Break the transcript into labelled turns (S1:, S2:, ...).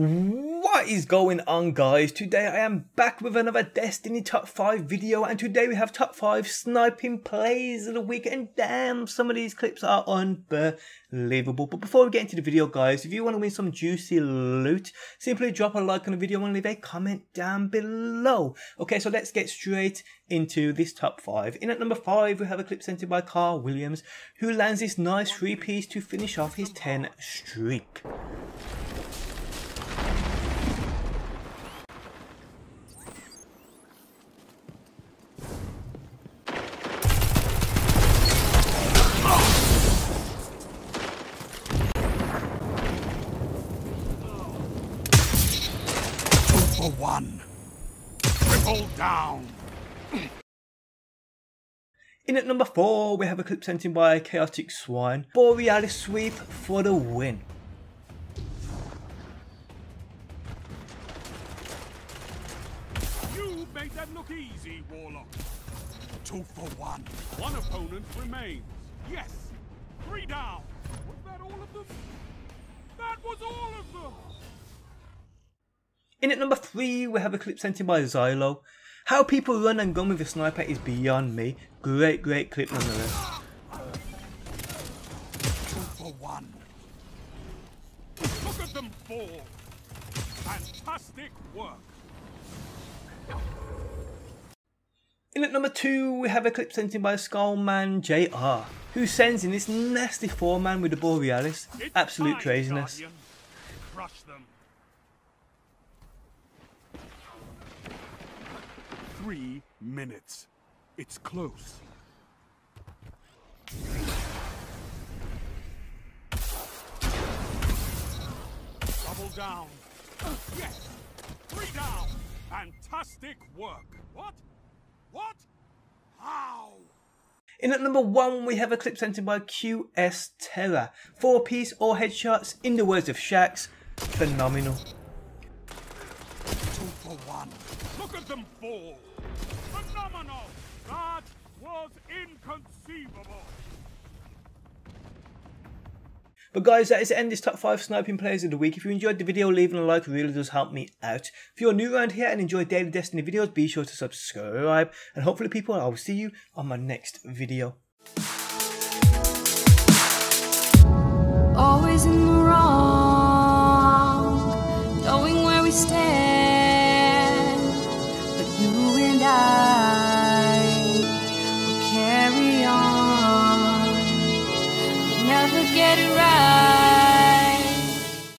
S1: What is going on guys? Today I am back with another Destiny Top 5 video and today we have Top 5 sniping plays of the week and damn some of these clips are unbelievable. But before we get into the video guys, if you want to win some juicy loot, simply drop a like on the video and leave a comment down below. Okay so let's get straight into this top 5. In at number 5 we have a clip sent in by Carl Williams who lands this nice 3 piece to finish off his 10 streak.
S2: For one. Triple down.
S1: In at number 4, we have a clip sent in by Chaotic Swine. Borealis sweep for the win.
S2: You made that look easy, Warlock. Two for one. One opponent remains. Yes. Three down. Was that all of them? That was all of them.
S1: In at number 3, we have a clip sent in by Xylo. How people run and gun with a sniper is beyond me. Great, great clip nonetheless.
S2: Two for one. Look at them fall. Fantastic work.
S1: In at number 2, we have a clip sent in by Skullman JR, who sends in this nasty 4-man with the Borealis.
S2: It's
S1: Absolute craziness.
S2: Guardian. Crush them. Three minutes. It's close. Double down. Yes. Three down. Fantastic work. What? What? How?
S1: In at number 1, we have a clip sent in by QS Terra. 4 piece or headshots, in the words of Shaxx, phenomenal.
S2: Two for one. Look at them fall. Phenomenal. That was inconceivable.
S1: But guys, that is the end of this top 5 sniping players of the week. If you enjoyed the video, leaving a like really does help me out. If you're new around here and enjoy daily Destiny videos, be sure to subscribe. And hopefully people, I will see you on my next video.
S3: Always in the wrong.